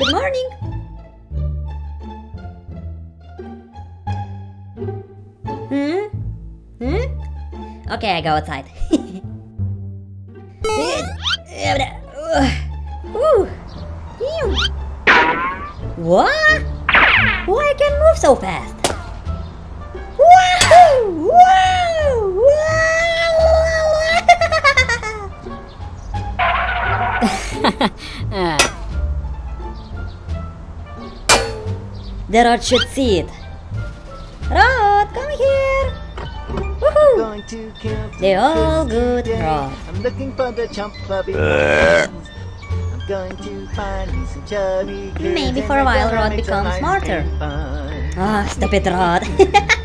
Good morning. Hmm? Hmm? Okay, I go outside. what? Why I can move so fast? Whoa! Whoa! Whoa! uh. The rod should see it. Rod, come here! Woohoo! Going to camp. They all good, today. Rod. I'm looking for the chump puppy. I'm going to find me some chubby kids. Maybe for a while Rod becomes ice smarter. cream fun. Ah, stop it, Rod. Rod!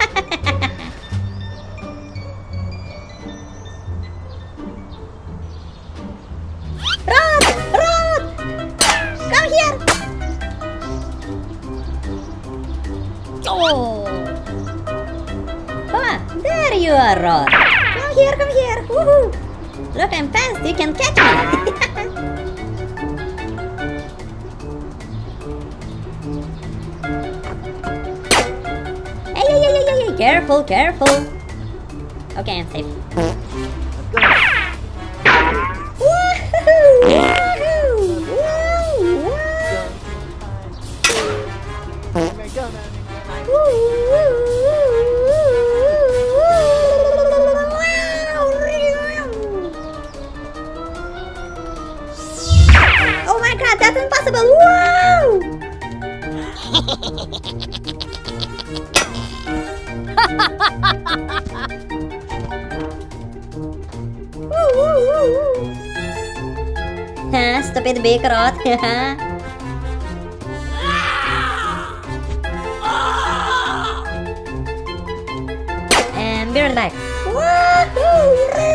Oh! Ah, there you are, Rod. Come here, come here. Woohoo! Look, I'm fast. You can catch me. Hey, hey, hey, hey, hey, careful, careful. Okay, I'm safe. My that's impossible! Wow! Ha, stupid and right back. Woohoo!